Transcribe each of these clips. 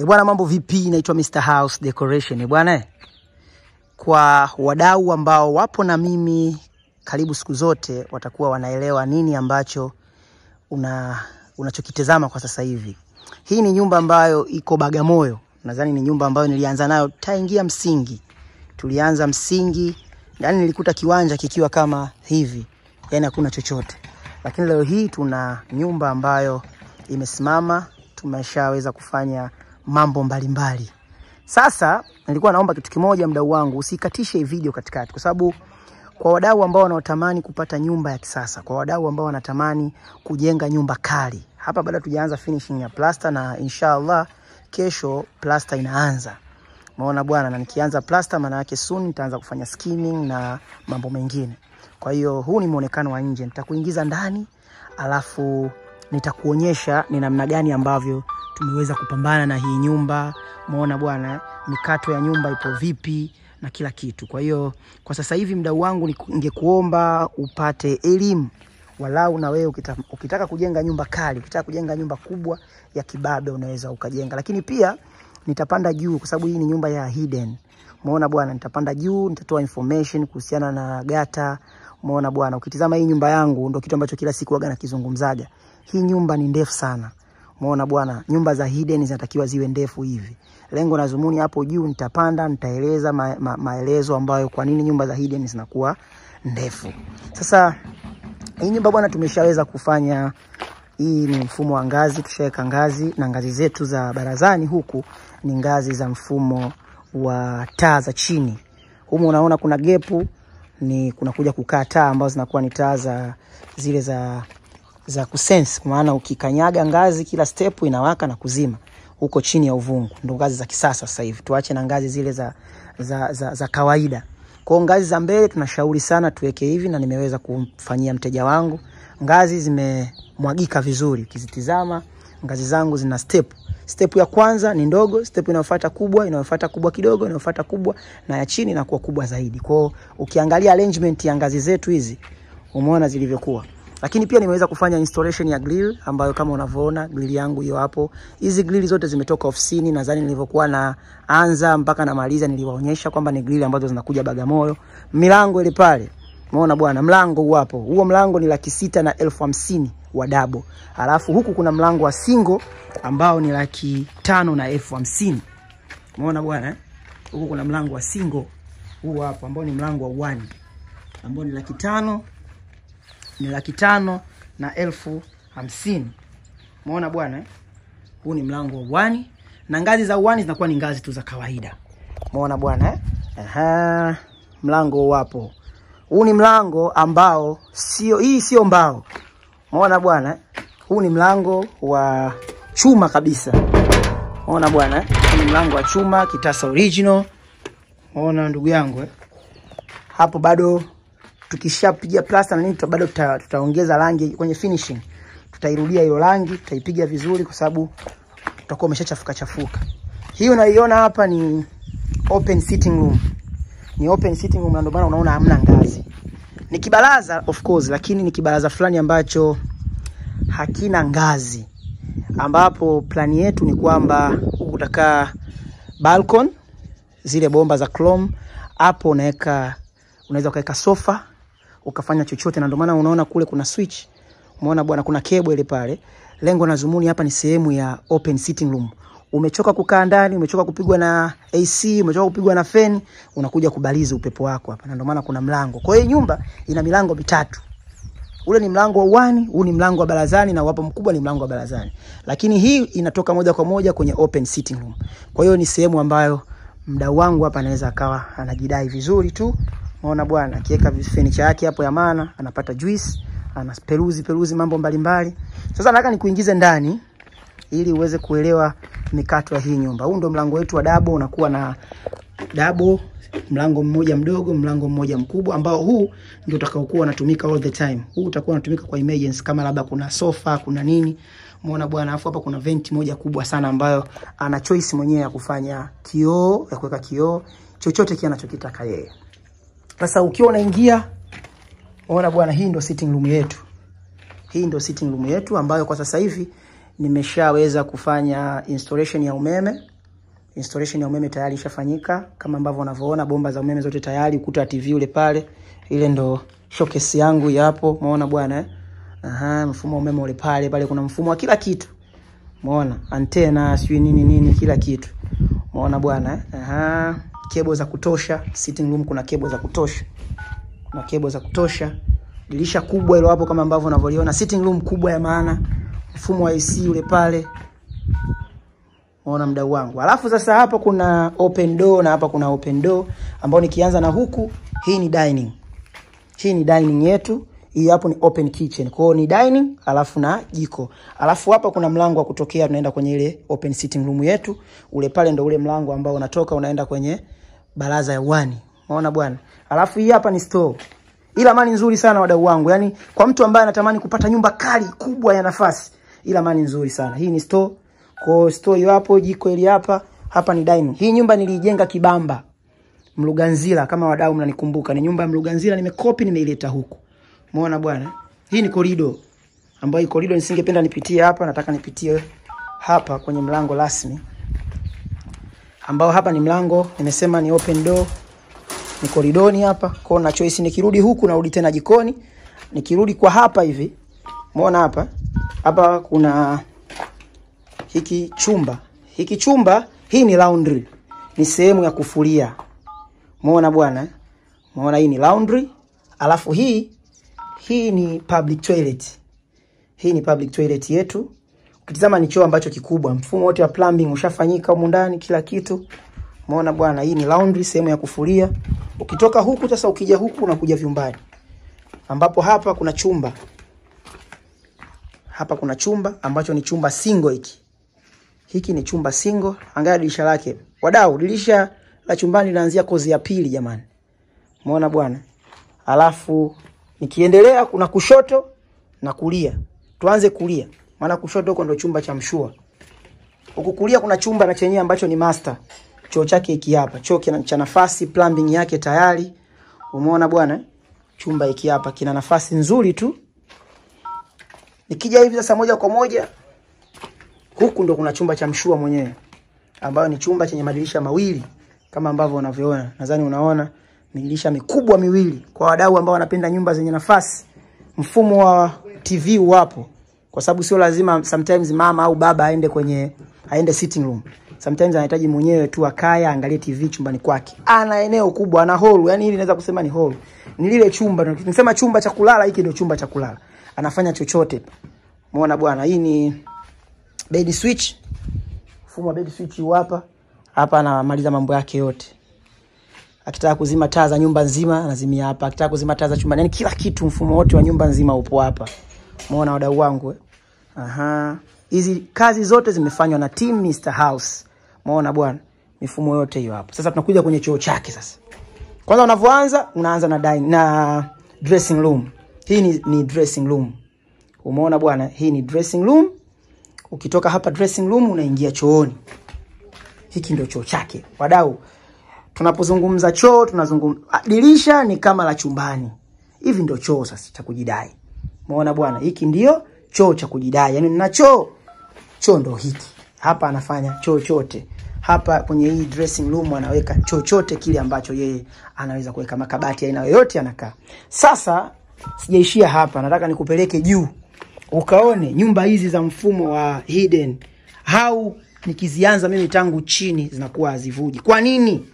E bwana, mambo vipi? Naitwa Mr House Decoration. E bwana, kwa wadau ambao wapo na mimi karibu siku zote watakuwa wanaelewa nini ambacho una unachokitazama kwa sasa hivi. Hii ni nyumba ambayo iko Bagamoyo. Nadhani ni nyumba ambayo nilianza nayo taingia msingi. Tulianza msingi, yani nilikuta kiwanja kikiwa kama hivi, yani hakuna chochote, lakini leo hii tuna nyumba ambayo imesimama, tumeshaweza kufanya mambo mbalimbali mbali. Sasa nilikuwa naomba kitu kimoja, mdau wangu, usikatishe hii video katikati, kwa sababu kwa wadau ambao wanaotamani kupata nyumba ya kisasa, kwa wadau ambao wanatamani kujenga nyumba kali, hapa bado tujaanza finishing ya plaster, na inshallah kesho plaster inaanza. Umeona bwana, na nikianza plaster, maana yake soon nitaanza kufanya skimming na mambo mengine. Kwa hiyo huu ni muonekano wa nje, nitakuingiza ndani alafu nitakuonyesha ni namna gani ambavyo tumeweza kupambana na hii nyumba. Umeona bwana, mikato ya nyumba ipo vipi na kila kitu. Kwa hiyo kwa sasa hivi mdau wangu, ningekuomba upate elimu walau na wewe ukita, ukitaka kujenga nyumba kali, ukitaka kujenga nyumba kubwa ya kibabe unaweza ukajenga, lakini pia nitapanda juu kwa sababu hii ni nyumba ya hidden. Umeona bwana, nitapanda juu, nitatoa information kuhusiana na gata. Umeona bwana, ukitizama hii nyumba yangu ndio kitu ambacho kila siku waga nakizungumzaga. Hii nyumba ni ndefu sana. Umeona bwana, nyumba za hidden zinatakiwa ziwe ndefu hivi. Lengo na zumuni hapo juu nitapanda, nitaeleza ma, ma, maelezo ambayo kwa nini nyumba za hidden zinakuwa ndefu. Sasa hii nyumba bwana, tumeshaweza kufanya hii ni mfumo wa ngazi, tushaweka ngazi na ngazi zetu za barazani huku ni ngazi za mfumo wa taa za chini. Humu unaona kuna gepu ni kunakuja kukaa taa ambazo zinakuwa ni taa za zile za za kusense, maana ukikanyaga ngazi kila step inawaka na kuzima huko chini ya uvungu. Ndo ngazi za kisasa sasa hivi, tuache na ngazi zile za, za, za, za kawaida. Kwa ngazi za mbele tunashauri sana tuweke hivi, na nimeweza kumfanyia mteja wangu. Ngazi zimemwagika vizuri, ukizitizama ngazi zangu zina step. Step ya kwanza ni ndogo, step inayofuata kubwa, inayofuata kubwa kidogo, inayofuata kubwa na ya chini inakuwa kubwa zaidi. Kwa ukiangalia arrangement ya ngazi zetu hizi, umeona zilivyokuwa lakini pia nimeweza kufanya installation ya grill ambayo kama unavyoona grill yangu hiyo hapo. Hizi grill zote zimetoka ofisini, nadhani nilivyokuwa na anza mpaka namaliza niliwaonyesha kwamba ni grill ambazo zinakuja Bagamoyo. Milango ile pale, umeona bwana, mlango huu hapo, huo mlango ni laki sita na elfu hamsini wa dabo, alafu huku kuna mlango wa single ambao ni laki tano na elfu hamsini umeona bwana eh? Huku kuna mlango wa single huu hapo ambao ni mlango wa one ambao ni laki tano ni laki tano na elfu hamsini. Umeona bwana eh? Huu ni mlango wa uani na ngazi za uani zinakuwa ni ngazi tu za kawaida. Umeona bwana eh? Aha, mlango wapo. Huu ni mlango ambao sio, hii sio mbao. Umeona bwana eh? Huu ni mlango wa chuma kabisa. Umeona bwana eh? Huu ni mlango wa chuma kitasa original. Umeona ndugu yangu eh? Hapo bado tukishapiga plasta na nini bado tuta, tutaongeza rangi kwenye finishing, tutairudia hiyo rangi, tutaipiga vizuri kwa sababu tutakuwa umeshachafuka chafuka. Hii unaiona hapa ni open sitting room, ni open sitting room, na ndio maana unaona hamna ngazi. Ni kibaraza of course, lakini ni kibaraza fulani ambacho hakina ngazi, ambapo plani yetu ni kwamba huku utakaa balcony, zile bomba za chrome hapo unaweka unaweza ukaweka sofa ukafanya chochote, na ndio maana unaona kule kuna switch. Umeona bwana, kuna cable ile pale. Lengo na zumuni hapa ni sehemu ya open sitting room. Umechoka kukaa ndani, umechoka kupigwa na AC, umechoka kupigwa na fan, unakuja kubalizi upepo wako hapa, na ndio maana kuna mlango. Kwa hiyo nyumba ina milango mitatu. Ule ni mlango wa uani, huu ni mlango wa barazani, na wapo mkubwa ni mlango wa barazani, lakini hii inatoka moja kwa moja kwenye open sitting room. Kwa hiyo ni sehemu ambayo mdau wangu hapa anaweza akawa anajidai vizuri tu. Unaona bwana, akiweka furniture yake hapo ya maana, anapata juice, anaperuzi peruzi mambo mbalimbali. Sasa nataka nikuingize ndani ili uweze kuelewa mikato ya hii nyumba. Huu ndio mlango wetu wa dabo, unakuwa na dabo, mlango mmoja mdogo, mlango mmoja mkubwa, ambao huu ndio utakaokuwa unatumika all the time. Huu utakuwa unatumika kwa emergency, kama labda kuna sofa, kuna nini. Umeona bwana, afu hapa kuna venti moja kubwa sana ambayo ana choice mwenyewe ya kufanya kioo, ya kuweka kioo, chochote kile anachokitaka yeye. Sasa ukiwa unaingia, unaona bwana, hii ndio sitting room yetu. Hii ndio sitting room yetu ambayo kwa sasa hivi nimeshaweza kufanya installation ya umeme. Installation ya umeme tayari ishafanyika kama ambavyo unavyoona, bomba za umeme zote tayari, ukuta TV ule pale, ile ndo showcase yangu yapo, umeona bwana eh? Aha, mfumo wa umeme ule pale pale, kuna mfumo wa kila kitu, umeona antena, sijui nini nini, kila kitu, umeona bwana eh? Aha, kebo za kutosha, sitting room kuna kebo za kutosha, kuna kebo za kutosha, dirisha kubwa hilo hapo kama ambavyo unavyoliona, sitting room kubwa ya maana, mfumo wa AC ule pale Unaona mdau wangu. Alafu sasa hapa kuna open door na hapa kuna open door ambao nikianza na huku, hii ni dining. Hii ni dining yetu. Hii hapo ni open kitchen. Kwa ni dining alafu na jiko. Alafu hapa kuna mlango wa kutokea tunaenda kwenye ile open sitting room yetu. Ule pale ndo ule mlango ambao unatoka unaenda kwenye baraza ya uani. Unaona bwana? Alafu hii hapa ni store. Ila mali nzuri sana wadau wangu. Yaani kwa mtu ambaye anatamani kupata nyumba kali kubwa ya nafasi. Ila mali nzuri sana. Hii ni store. Kwa store hiyo hapo, jiko ili hapa, hapa ni dining. Hii nyumba nilijenga Kibamba. Mluganzila kama wadau mnanikumbuka. Ni nyumba ya Mluganzila nimekopi nimeileta huku. Umeona bwana? Hii ni korido. Ambayo korido nisingependa nipitie hapa, nataka nipitie hapa kwenye mlango rasmi. Ambao hapa ni mlango, nimesema ni open door. Ni koridoni hapa. Kwa na choice nikirudi huku narudi tena jikoni. Nikirudi kwa hapa hivi. Umeona hapa? Hapa kuna hiki chumba hiki chumba, hii ni laundry, ni sehemu ya kufulia. Umeona bwana, umeona hii ni laundry, alafu hii hii ni public toilet. Hii ni public toilet yetu. Ukitizama ni choo ambacho kikubwa, mfumo wote wa plumbing ushafanyika humu ndani, kila kitu. Umeona bwana, hii ni laundry, sehemu ya kufulia. Ukitoka huku sasa, ukija huku unakuja vyumbani, ambapo hapa kuna chumba, hapa kuna chumba ambacho ni chumba single hiki hiki ni chumba single. Angalia dirisha lake wadau, dirisha la chumbani linaanzia kozi ya pili jamani, umeona bwana. Alafu nikiendelea kuna kushoto na kulia, tuanze kulia, maana kushoto huko ndo chumba cha mshua. Huku kulia kuna chumba na chenyewe ambacho ni master, choo chake hiki hapa, choo cha nafasi, plumbing yake tayari, umeona bwana. Chumba hiki hapa kina nafasi nzuri tu. Nikija hivi sasa moja kwa moja huku ndo kuna chumba cha mshua mwenyewe ambayo ni chumba chenye madirisha mawili kama ambavyo unavyoona. Nadhani unaona madirisha mikubwa miwili. Kwa wadau ambao wanapenda nyumba zenye nafasi, mfumo wa TV uwapo, kwa sababu sio lazima sometimes mama au baba aende kwenye aende sitting room. Sometimes anahitaji mwenyewe tu akaya angalie TV chumbani kwake. Ana eneo kubwa, ana hall, yani hili naweza kusema ni hall. Ni lile chumba, tunasema chumba cha kulala, hiki ndio chumba cha kulala. Anafanya chochote. Muona bwana, hii ni bed switch. Mfumo bed switch huu hapa. Hapa anamaliza mambo yake yote. Akitaka kuzima taa za nyumba nzima anazimia hapa. Akitaka kuzima taa za chumba, yani kila kitu, mfumo wote wa nyumba nzima upo hapa. Umeona wadau wangu? Aha. Hizi kazi zote zimefanywa na team Mr House. mwona bwana? Mifumo yote hiyo hapo. Sasa tunakuja kwenye choo chake sasa. Kwanza unavyoanza unaanza na dining, na dressing room. Hii ni, ni dressing room. Umeona bwana? Hii ni dressing room. Ukitoka hapa dressing room unaingia chooni. Hiki ndio choo chake. Wadau, tunapozungumza choo tunazungumza dirisha ni kama la chumbani. Hivi ndio choo sasa cha kujidai. Umeona bwana? Hiki ndio choo cha kujidai. Yaani nina choo. Choo ndo hiki. Hapa anafanya choo chote. Hapa kwenye hii dressing room anaweka chochote kile ambacho yeye anaweza kuweka makabati aina yoyote anakaa. Sasa sijaishia hapa, nataka nikupeleke juu ukaone nyumba hizi za mfumo wa hidden au nikizianza mimi tangu chini zinakuwa hazivuji. Kwa nini?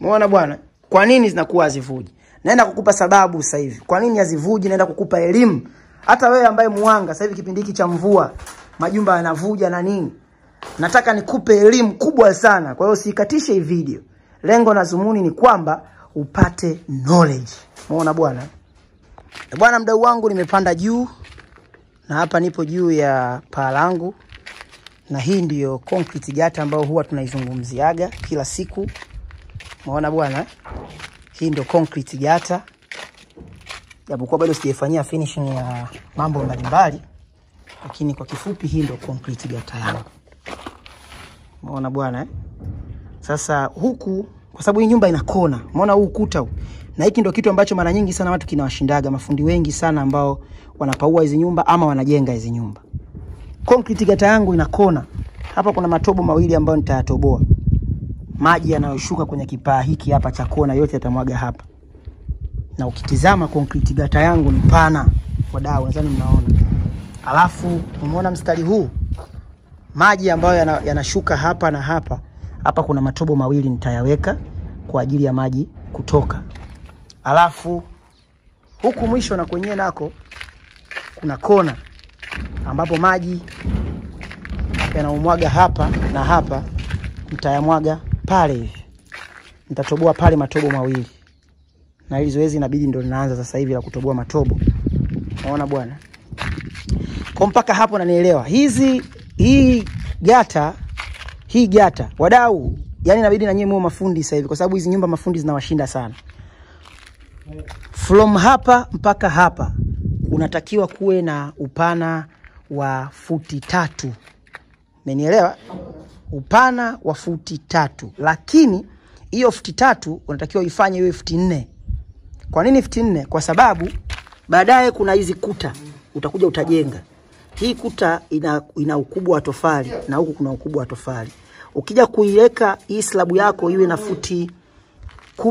Umeona bwana? Kwa nini zinakuwa hazivuji? Naenda kukupa sababu sasa hivi. Kwa nini hazivuji? Naenda kukupa elimu. Hata wewe ambaye muanga sasa hivi kipindi hiki cha mvua, majumba yanavuja na nini? Nataka nikupe elimu kubwa sana. Kwa hiyo usikatishe hii video. Lengo na zumuni ni kwamba upate knowledge. Umeona bwana? Bwana mdau wangu nimepanda juu na hapa nipo juu ya paa langu, na hii ndiyo concrete gata ambayo huwa tunaizungumziaga kila siku. Umeona bwana, hii ndo concrete gata, japokuwa bado sijaifanyia finishing ya mambo mbalimbali, lakini kwa kifupi, hii ndo concrete gata yangu. Umeona bwana eh? Sasa huku kwa sababu hii nyumba ina kona, umeona huu ukuta huu, na hiki ndo kitu ambacho mara nyingi sana watu kinawashindaga, mafundi wengi sana ambao wanapaua hizi nyumba ama wanajenga hizi nyumba. concrete gata yangu ina kona hapa, kuna matobo mawili ambayo nitayatoboa. Maji yanayoshuka kwenye kipaa hiki hapa cha kona yote yatamwaga hapa, na ukitizama concrete gata yangu ni pana, wadau, nadhani mnaona. Alafu umeona mstari huu, maji ambayo yanashuka yana- hapa na hapa hapa, kuna matobo mawili nitayaweka kwa ajili ya maji kutoka. Alafu huku mwisho na kwenyewe nako kuna kona ambapo maji yanaumwaga hapa na hapa, nitayamwaga pale hivi, nitatoboa pale matobo mawili, na hili zoezi inabidi ndo linaanza sasa hivi la kutoboa matobo. Naona bwana, kwa mpaka hapo nanielewa. Hizi hii gata hii gata, wadau, yani inabidi na nyinyi mafundi sasa hivi, kwa sababu hizi nyumba mafundi zinawashinda sana. From hapa mpaka hapa unatakiwa kuwe na upana wa futi tatu. Umenielewa? Upana wa futi tatu, lakini hiyo futi tatu unatakiwa ifanye iwe futi nne. Kwa nini futi nne? Kwa sababu baadaye kuna hizi kuta utakuja utajenga. Hii kuta ina, ina ukubwa wa tofali na huku kuna ukubwa wa tofali. Ukija kuiweka hii slabu yako iwe na futi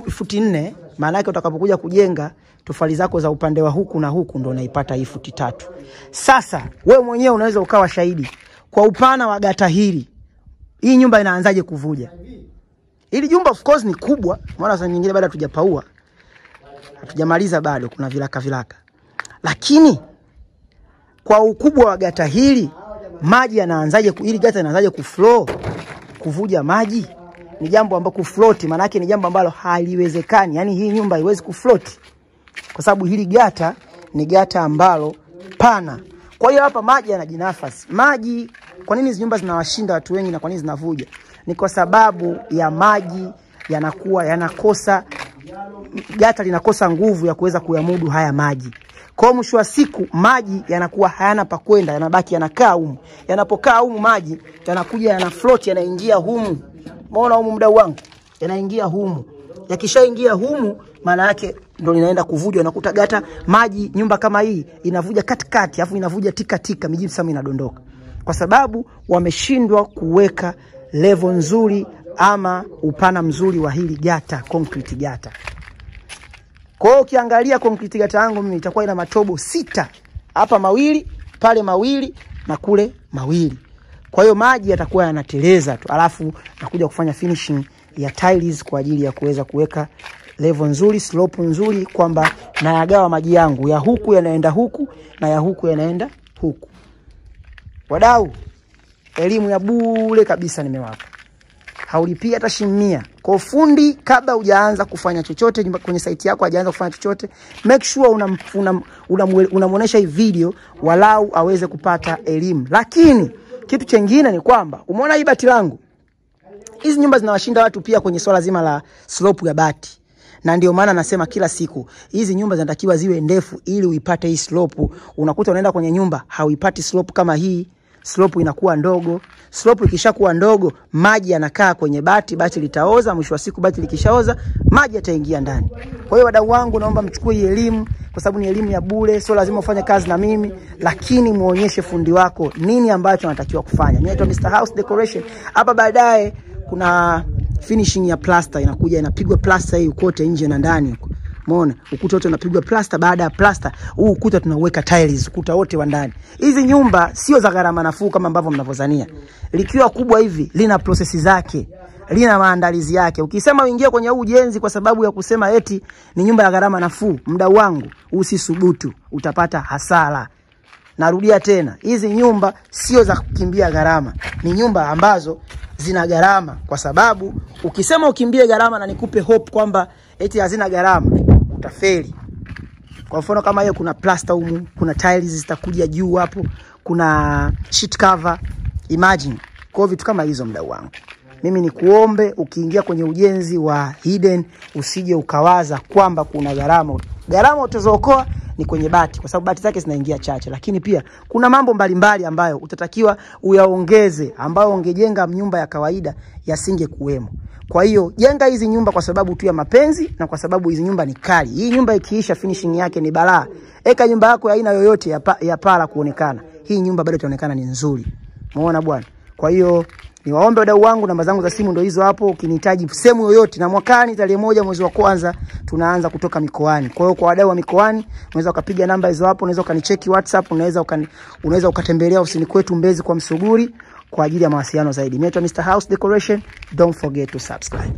futi nne, maana yake utakapokuja kujenga tofali zako za upande wa huku na huku ndo unaipata hii futi tatu. Sasa we mwenyewe unaweza ukawa shahidi kwa upana wa gata hili, hii nyumba inaanzaje kuvuja? Hili jumba of course ni kubwa, maana saa nyingine bado hatujapaua, hatujamaliza bado, kuna vilaka vilaka, lakini kwa ukubwa wa gata hili maji yanaanzaje, hili gata linaanzaje kuflow kuvuja maji? Ni jambo ambalo kufloat, maana yake ni jambo ambalo haliwezekani. Yaani hii nyumba haiwezi kufloat kwa sababu hili gata ni gata ambalo pana. Kwa hiyo hapa maji yanajinafasi. Maji, kwa nini hizi nyumba zinawashinda watu wengi na kwa nini zinavuja? Ni kwa sababu ya maji yanakuwa yanakosa gata linakosa nguvu ya kuweza kuyamudu haya maji. Kwa mwisho wa siku maji yanakuwa hayana pa kwenda, yanabaki yanakaa humu. Yanapokaa humu maji yanakuja yana float, yanaingia humu. Umeona humu mdau wangu? Yanaingia humu. Yakishaingia humu maana yake ndo linaenda kuvuja, unakuta gata maji, nyumba kama hii inavuja katikati, afu inavuja tika tika, mijipsamu inadondoka, kwa sababu wameshindwa kuweka levo nzuri ama upana mzuri wa hili gata, concrete gata. Kwa hiyo ukiangalia concrete gata yangu mimi itakuwa ina matobo sita, hapa mawili, pale mawili na kule mawili. Kwa hiyo maji yatakuwa yanateleza tu, alafu nakuja kufanya finishing ya tiles kwa ajili ya kuweza kuweka level nzuri, slope nzuri, kwamba nayagawa maji yangu ya huku yanaenda huku na ya huku yanaenda huku. Wadau, elimu ya bure kabisa nimewapa haulipii hata shilingi. Kwa fundi, kabla hujaanza kufanya chochote kwenye site yako, hajaanza kufanya chochote, make sure unamuonesha una, una, una hii video walau aweze kupata elimu. Lakini kitu chengine ni kwamba umeona hii bati langu, hizi nyumba zinawashinda watu pia kwenye swala zima la slope ya bati na ndio maana nasema kila siku hizi nyumba zinatakiwa ziwe ndefu ili uipate hii slope. Unakuta unaenda kwenye nyumba hauipati slope kama hii, slope inakuwa ndogo. Slope ikishakuwa ndogo, maji yanakaa kwenye bati, bati litaoza. Mwisho wa siku, bati likishaoza, maji yataingia ndani. Kwa hiyo wadau wangu, naomba mchukue elimu, kwa sababu ni elimu ya bure, sio lazima ufanye kazi na mimi, lakini muonyeshe fundi wako nini ambacho anatakiwa kufanya. Mimi naitwa Mr House Decoration. Hapa baadaye kuna finishing ya plaster inakuja, inapigwa plaster hii ukote nje na ndani huko. Umeona? Ukuta wote unapigwa plaster. Baada ya plaster, huu ukuta tunaweka tiles, ukuta wote wa ndani. Hizi nyumba sio za gharama nafuu kama ambavyo mnavyozania. Likiwa kubwa hivi, lina prosesi zake, lina maandalizi yake. Ukisema uingie kwenye huu ujenzi kwa sababu ya kusema eti ni nyumba ya gharama nafuu, mdau wangu, usisubutu, utapata hasara. Narudia tena, hizi nyumba sio za kukimbia gharama, ni nyumba ambazo zina gharama, kwa sababu ukisema ukimbie gharama na nikupe hope kwamba eti hazina gharama, utafeli. Kwa mfano kama hiyo, kuna plaster humu, kuna tiles zitakuja juu hapo, kuna sheet cover, imagine. Kwa vitu kama hizo, mdau wangu, mimi ni kuombe ukiingia kwenye ujenzi wa hidden usije ukawaza kwamba kuna gharama. Gharama utazookoa ni kwenye bati, kwa sababu bati zake zinaingia chache, lakini pia kuna mambo mbalimbali mbali ambayo utatakiwa uyaongeze, ambayo ungejenga nyumba ya kawaida yasinge kuwemo. Kwa hiyo jenga hizi nyumba kwa sababu tu ya mapenzi na kwa sababu hizi nyumba ni kali. Hii nyumba ikiisha, finishing yake ni balaa. Eka nyumba yako ya aina yoyote ya, pa, ya para kuonekana, hii nyumba bado itaonekana ni nzuri. Umeona bwana? Kwa hiyo niwaombe wadau wangu, namba zangu za simu ndo hizo hapo, ukinihitaji sehemu yoyote. Na mwakani tarehe moja mwezi wa kwanza tunaanza kutoka mikoani. Kwa hiyo kwa wadau wa mikoani, unaweza ukapiga namba hizo hapo, unaweza ukanicheki WhatsApp, unaweza unaweza ukatembelea ofisini kwetu Mbezi kwa Msuguri kwa ajili ya mawasiliano zaidi. Mimi Mr House Decoration. Don't forget to subscribe.